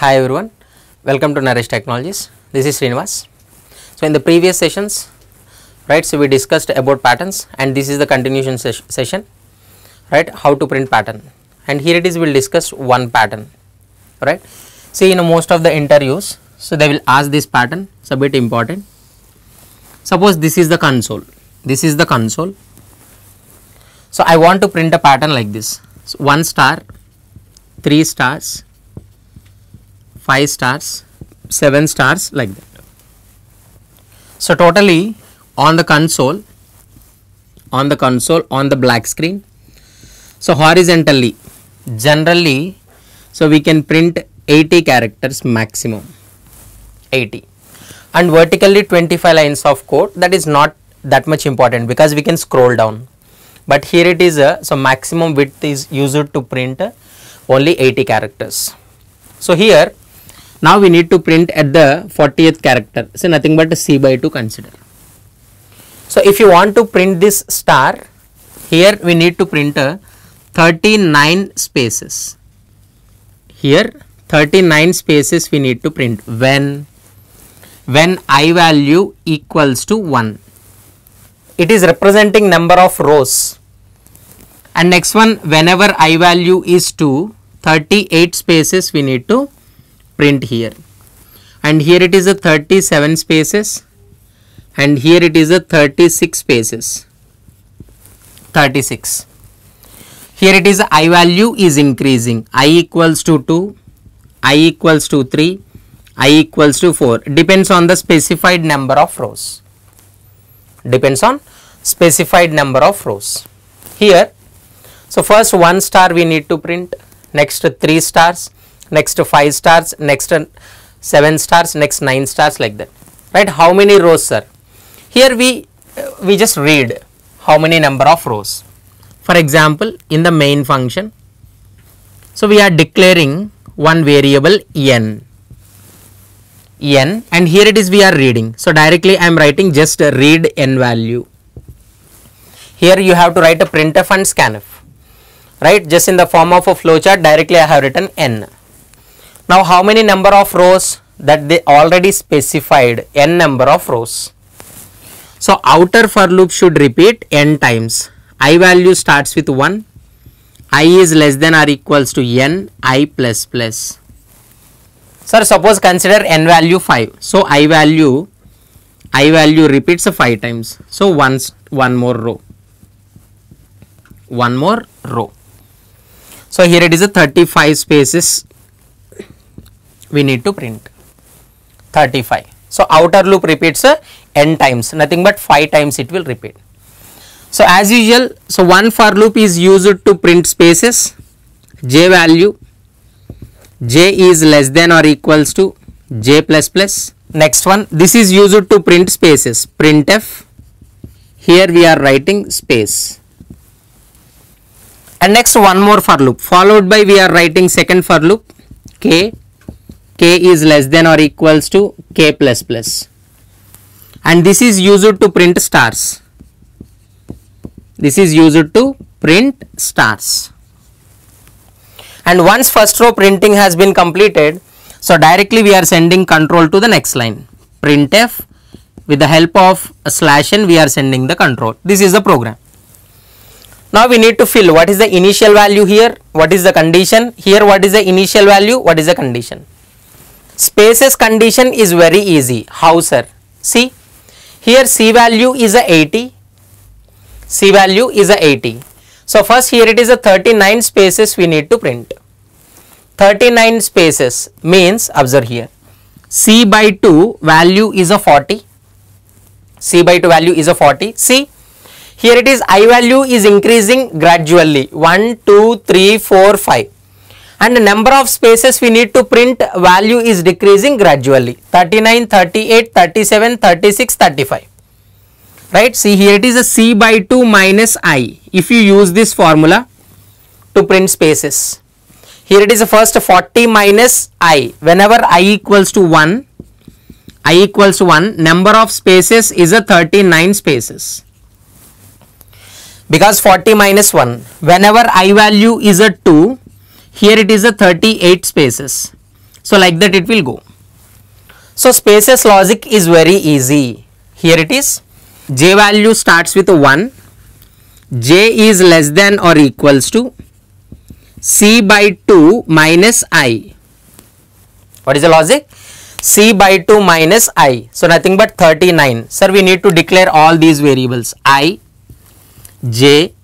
Hi everyone, welcome to Naresh Technologies. This is Srinivas. So in the previous sessions, right, so we discussed about patterns and this is the continuation ses- session, right, how to print pattern. And here it is, we'll discuss one pattern, right. See in most of the interviews, so they will ask this pattern, it's a bit important. Suppose this is the console, this is the console. So I want to print a pattern like this, so one star, three stars, 5 stars, 7 stars like that. So totally on the console, on the console on the black screen. So horizontally, generally, so we can print 80 characters maximum, 80 and vertically 25 lines of code that is not that much important because we can scroll down but here it is a so maximum width is used to print uh, only 80 characters so here now we need to print at the 40th character. So nothing but c by 2 consider. So if you want to print this star here we need to print uh, 39 spaces. Here 39 spaces we need to print. When? When i value equals to 1 it is representing number of rows. And next one whenever i value is 2 38 spaces we need to print here. And here it is a 37 spaces. And here it is a 36 spaces. 36 here it is i value is increasing. I equals to 2 i equals to 3 i equals to 4 depends on the specified number of rows. Depends on specified number of rows. Here so first one star we need to print next three stars next five stars next seven stars next nine stars like that. Right? How many rows sir? Here we we just read how many number of rows. For example in the main function so we are declaring one variable n. N and here it is we are reading. So directly i am writing just read n value. Here you have to write a printf and scanf. Right? Just in the form of a flowchart directly i have written n now how many number of rows that they already specified? N number of rows. So outer for loop should repeat n times. I value starts with 1 i is less than or equals to n i plus plus. Sir suppose consider n value 5 so i value i value repeats 5 times. So once one more row. One more row. So here it is a 35 spaces we need to print. 35 so outer loop repeats uh, n times. Nothing but 5 times it will repeat. So as usual so one for loop is used to print spaces. J value. J is less than or equals to j plus plus. Next one this is used to print spaces. Printf here we are writing space. And next one more for loop. Followed by we are writing second for loop. K k is less than or equals to k plus plus. And this is used to print stars. This is used to print stars. And once first row printing has been completed so directly we are sending control to the next line. Printf with the help of a slash n we are sending the control. This is the program. Now we need to fill. What is the initial value here? What is the condition? Here what is the initial value? What is the condition spaces condition is very easy. How sir? See here c value is a 80 c value is a 80 so first here it is a 39 spaces we need to print. 39 spaces means observe here c by 2 value is a 40 c by 2 value is a 40 see here it is i value is increasing gradually. 1 2 3 4 5 and the number of spaces we need to print value is decreasing gradually. 39 38 37 36 35 right? See here it is a c by 2 minus i. If you use this formula to print spaces. Here it is a first 40 minus i. Whenever i equals to 1 i equals to 1 number of spaces is a 39 spaces. Because 40 minus 1 whenever i value is a 2 here it is a 38 spaces So like that it will go. So spaces logic is very easy. Here it is. J value starts with 1. J is less than or equals to C by 2 minus I. What is the logic? C by 2 minus I. So nothing but 39. Sir, we need to declare all these variables. I, J,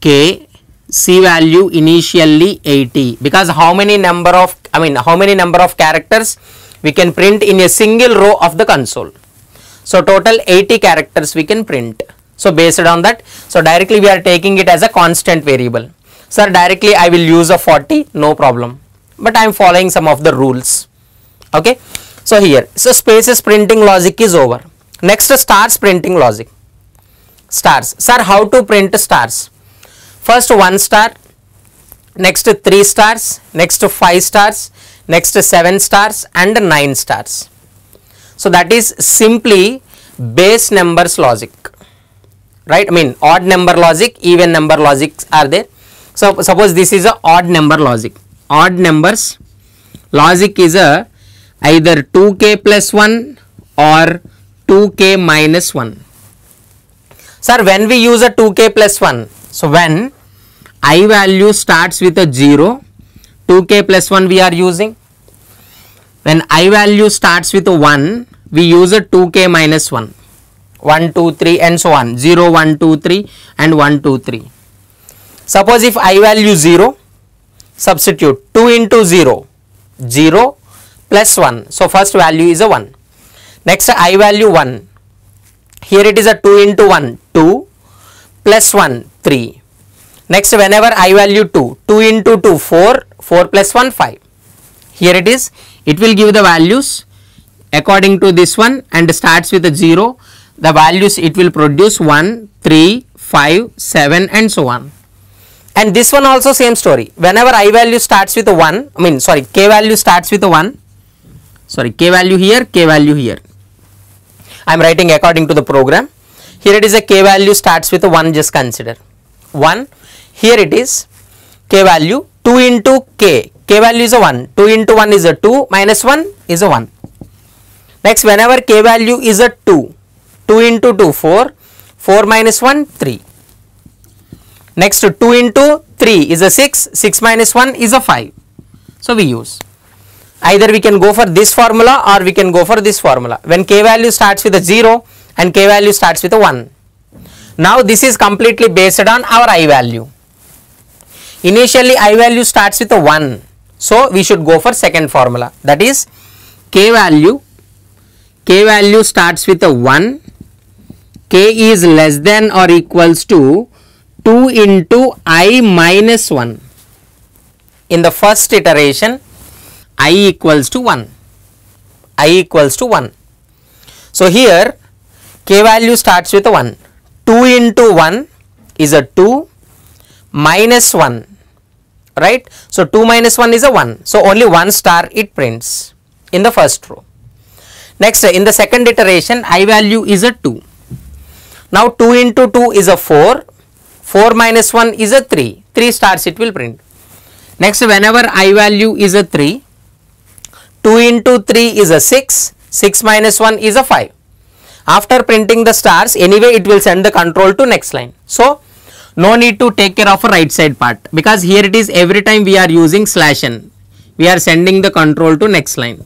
K, C value initially 80 because how many number of I mean how many number of characters we can print in a single row of the console. So total 80 characters we can print. So based on that, so directly we are taking it as a constant variable. Sir directly I will use a 40 no problem but I am following some of the rules okay. So here so spaces printing logic is over. Next stars printing logic stars. Sir how to print stars? First 1 star, next 3 stars, next 5 stars, next 7 stars and 9 stars. So that is simply base numbers logic, right? I mean odd number logic, even number logics are there. So suppose this is a odd number logic. Odd numbers logic is a either 2k plus 1 or 2k minus 1. Sir, when we use a 2k plus 1, so when i value starts with a 0 2k plus 1 we are using. When i value starts with a 1 we use a 2k minus 1 1 2 3 and so on. 0 1 2 3 and 1 2 3 suppose if i value 0 substitute 2 into 0 0 plus 1 so first value is a 1 next i value 1 here it is a 2 into 1 2 plus 1 3 Next whenever i value 2, 2 into 2 4, 4 plus 1 5. Here it is, it will give the values according to this one and starts with a 0. The values it will produce 1, 3, 5, 7 and so on. And this one also same story. Whenever i value starts with a 1, I mean sorry k value starts with a 1, sorry k value here, k value here. I am writing according to the program. Here it is a k value starts with a 1 just consider. 1 here it is k value 2 into k, k value is a 1, 2 into 1 is a 2 minus 1 is a 1. Next whenever k value is a 2, 2 into 2 4, 4 minus 1 3. Next 2 into 3 is a 6, 6 minus 1 is a 5. So we use either we can go for this formula or we can go for this formula when k value starts with a 0 and k value starts with a 1. Now this is completely based on our i value initially i value starts with a 1 so we should go for second formula. That is k value k value starts with a 1 k is less than or equals to 2 into i minus 1 in the first iteration i equals to 1 i equals to 1 so here k value starts with a 1 2 into 1 is a 2 minus 1 right. So, 2 minus 1 is a 1. So, only 1 star it prints in the first row. Next in the second iteration i value is a 2. Now, 2 into 2 is a 4, 4 minus 1 is a 3, 3 stars it will print. Next whenever i value is a 3, 2 into 3 is a 6, 6 minus 1 is a 5. After printing the stars anyway it will send the control to next line. So, no need to take care of a right side part. Because here it is every time we are using slash n. We are sending the control to next line.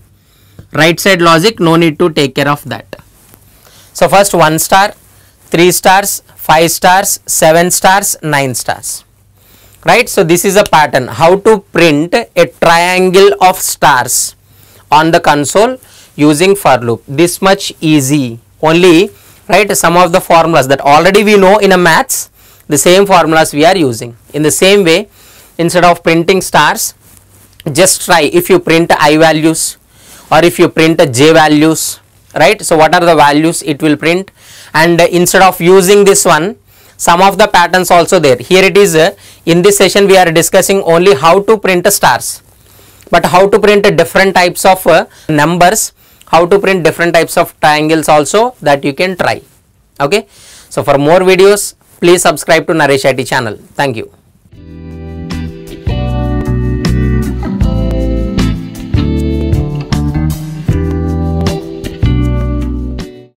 Right side logic no need to take care of that. So first 1 star 3 stars 5 stars 7 stars 9 stars. Right? So this is a pattern. How to print a triangle of stars on the console using for loop. This much easy. Only right some of the formulas that already we know in a maths the same formulas we are using. In the same way, instead of printing stars, just try if you print i values or if you print j values, right. So, what are the values it will print and instead of using this one, some of the patterns also there. Here it is uh, in this session we are discussing only how to print stars, but how to print different types of uh, numbers, how to print different types of triangles also that you can try. Okay. So, for more videos Please subscribe to Naresh IT channel. Thank you.